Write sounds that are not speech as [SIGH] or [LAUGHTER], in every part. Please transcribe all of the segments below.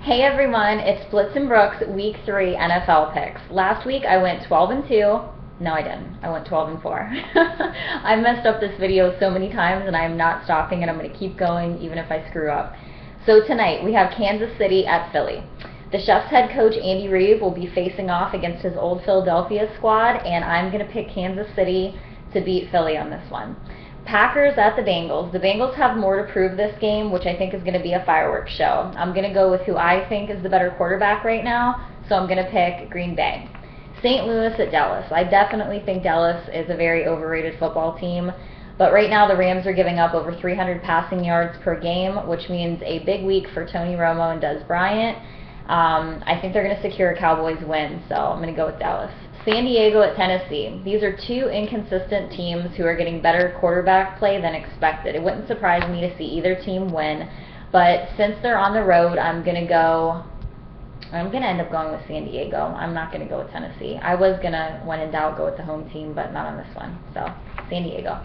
Hey everyone, it's Blitzenbrooke's Week 3 NFL picks. Last week I went 12 and 2. No, I didn't. I went 12 and 4. [LAUGHS] I messed up this video so many times and I'm not stopping and I'm going to keep going even if I screw up. So tonight we have Kansas City at Philly. The Chiefs head coach Andy Reid will be facing off against his old Philadelphia squad and I'm going to pick Kansas City to beat Philly on this one. Packers at the Bengals. The Bengals have more to prove this game, which I think is going to be a fireworks show. I'm going to go with who I think is the better quarterback right now, so I'm going to pick Green Bay. St. Louis at Dallas. I definitely think Dallas is a very overrated football team. But right now, the Rams are giving up over 300 passing yards per game, which means a big week for Tony Romo and Dez Bryant. Um, I think they're going to secure a Cowboys win, so I'm going to go with Dallas. San Diego at Tennessee. These are two inconsistent teams who are getting better quarterback play than expected. It wouldn't surprise me to see either team win, but since they're on the road, I'm going to go I'm going to end up going with San Diego. I'm not going to go with Tennessee. I was going to, when in doubt, go with the home team, but not on this one. So, San Diego.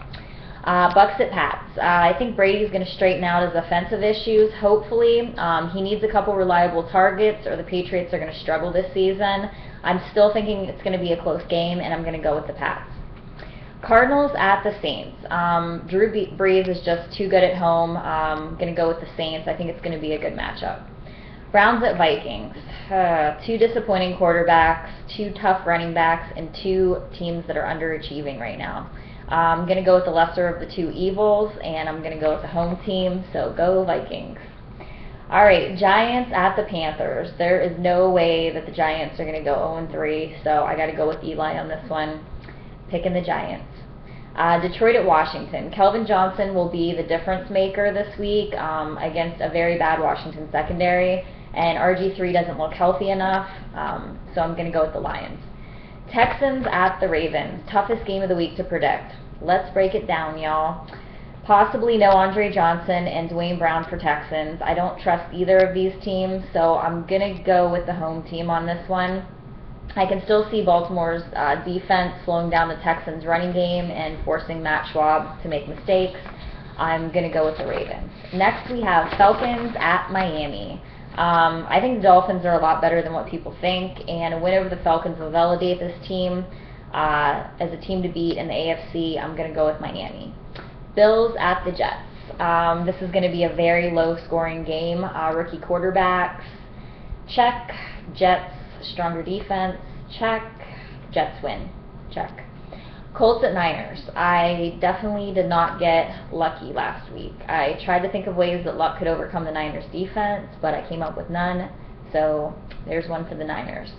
Uh, Bucks at Pats. Uh, I think Brady's going to straighten out his offensive issues, hopefully. Um, he needs a couple reliable targets, or the Patriots are going to struggle this season. I'm still thinking it's going to be a close game, and I'm going to go with the Pats. Cardinals at the Saints. Um, Drew Brees is just too good at home. Um, going to go with the Saints. I think it's going to be a good matchup. Browns at Vikings. Uh, two disappointing quarterbacks, two tough running backs, and two teams that are underachieving right now. I'm going to go with the lesser of the two evils, and I'm going to go with the home team, so go Vikings. All right, Giants at the Panthers. There is no way that the Giants are going to go 0-3, so I got to go with Eli on this one, picking the Giants. Uh, Detroit at Washington. Calvin Johnson will be the difference maker this week um, against a very bad Washington secondary, and RG3 doesn't look healthy enough, um, so I'm going to go with the Lions. Texans at the Ravens. Toughest game of the week to predict. Let's break it down, y'all possibly no Andre Johnson and Duane Brown for Texans. I don't trust either of these teams, so I'm going to go with the home team on this one. I can still see Baltimore's uh, defense slowing down the Texans' running game and forcing Matt Schaub to make mistakes. I'm going to go with the Ravens. Next, we have Falcons at Miami. Um, I think the Dolphins are a lot better than what people think, and a win over the Falcons will validate this team uh, as a team to beat in the AFC. I'm going to go with Miami. Bills at the Jets. Um, this is going to be a very low scoring game. Uh, rookie quarterbacks, check. Jets, stronger defense, check. Jets win, check. Colts at Niners. I definitely did not get lucky last week. I tried to think of ways that luck could overcome the Niners defense, but I came up with none. So there's one for the Niners.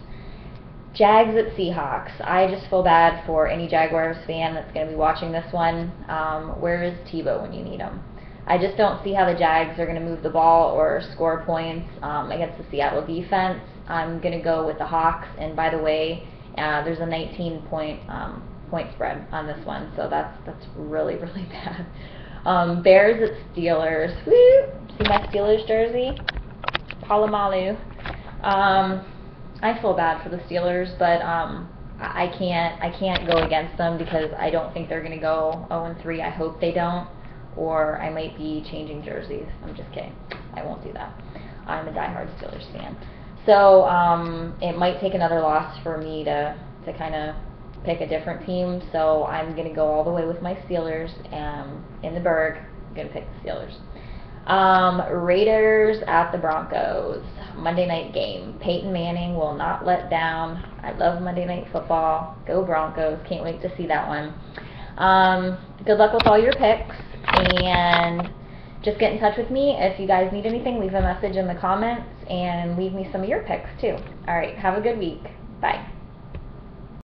Jags at Seahawks. I just feel bad for any Jaguars fan that's going to be watching this one. Um, where is Tebow when you need him? I just don't see how the Jags are going to move the ball or score points um, against the Seattle defense. I'm going to go with the Hawks. And by the way, uh, there's a 19 point um, point spread on this one, so that's that's really [LAUGHS] really bad. Um, Bears at Steelers. Woo! See my Steelers jersey? Polamalu. Um, I feel bad for the Steelers, but um, I can't I can't go against them because I don't think they're going to go 0 and 3. I hope they don't, or I might be changing jerseys. I'm just kidding. I won't do that. I'm a diehard Steelers fan, so um, it might take another loss for me to to kind of pick a different team. So I'm going to go all the way with my Steelers um, in the Burgh. I'm going to pick the Steelers. Um, Raiders at the Broncos. Monday night game. Peyton Manning will not let down. I love Monday night football. Go Broncos. Can't wait to see that one. Um, good luck with all your picks. And just get in touch with me. If you guys need anything, leave a message in the comments and leave me some of your picks too. All right. Have a good week. Bye.